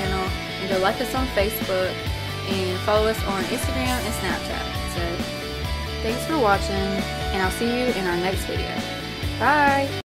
channel, and go like us on Facebook and follow us on Instagram and Snapchat. So thanks for watching and I'll see you in our next video. Bye!